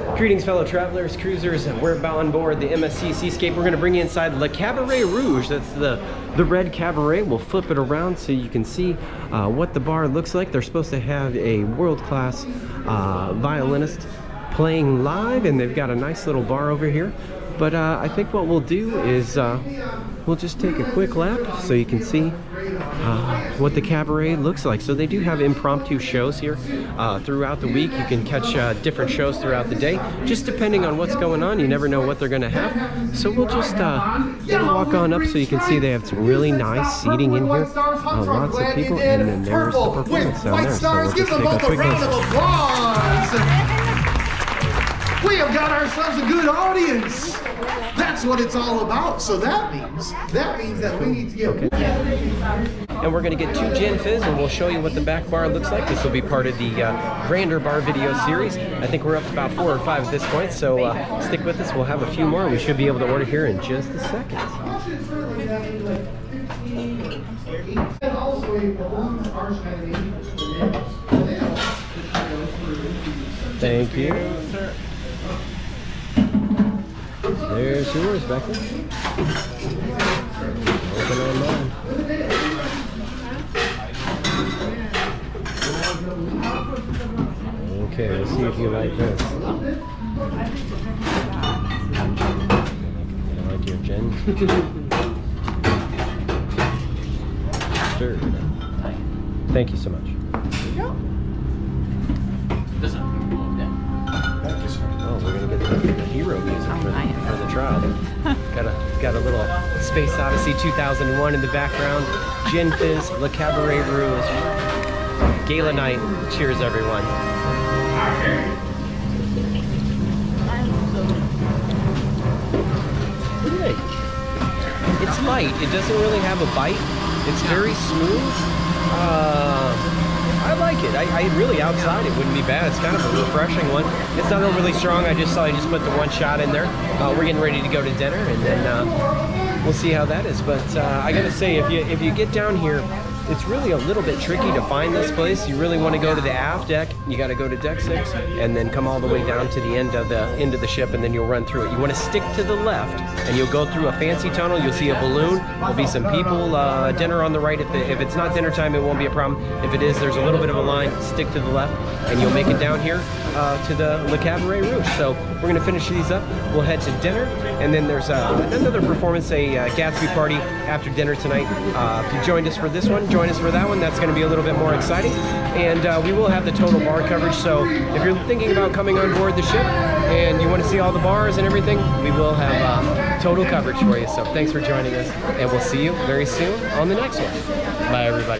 Greetings, fellow travelers, cruisers. We're about on board the MSC Seascape. We're going to bring you inside Le Cabaret Rouge. That's the, the red cabaret. We'll flip it around so you can see uh, what the bar looks like. They're supposed to have a world-class uh, violinist playing live, and they've got a nice little bar over here. But uh, I think what we'll do is uh, we'll just take a quick lap so you can see uh, what the cabaret looks like. So they do have impromptu shows here uh, throughout the week. You can catch uh, different shows throughout the day, just depending on what's going on. You never know what they're going to have. So we'll just uh, walk on up so you can see they have some really nice seating in here. Uh, lots of people, and then there's the performance down there. So we'll just take a quick. We have got ourselves a good audience. That's what it's all about. So that means that means that we need to get. Okay. And we're going to get two gin fizz, and we'll show you what the back bar looks like. This will be part of the uh, Grander Bar video series. I think we're up to about four or five at this point, so uh, stick with us. We'll have a few more. We should be able to order here in just a second. Thank you. There's yours, Becca. Open online. Okay, let's see if you like this. You like your gin? Stirred. Thank you so much. Oh, we're gonna get the, the hero music for, for got a got a little Space Odyssey 2001 in the background. Gin Fizz, Le Cabaret Rouge, Gala Night. Cheers, everyone. It's light. It doesn't really have a bite. It's very smooth. Uh, Really outside it wouldn't be bad. It's kind of a refreshing one. It's not overly strong. I just saw I just put the one shot in there. Uh, we're getting ready to go to dinner, and then uh, we'll see how that is. But uh, I gotta say, if you if you get down here, it's really a little bit tricky to find this place. You really want to go to the aft deck. You got to go to deck six and then come all the way down to the end of the end of the ship and then you'll run through it. You want to stick to the left and you'll go through a fancy tunnel. You'll see a balloon. There'll be some people. Uh, dinner on the right. If, the, if it's not dinner time, it won't be a problem. If it is, there's a little bit of a line. Stick to the left and you'll make it down here uh, to the Le Cabaret Rouge. So we're going to finish these up. We'll head to dinner and then there's uh, another performance, a uh, Gatsby party after dinner tonight. Uh, if you joined us for this one, join us for that one. That's going to be a little bit more exciting. And uh, we will have the total bar coverage. So if you're thinking about coming on board the ship and you want to see all the bars and everything, we will have uh, total coverage for you. So thanks for joining us, and we'll see you very soon on the next one. Bye, everybody.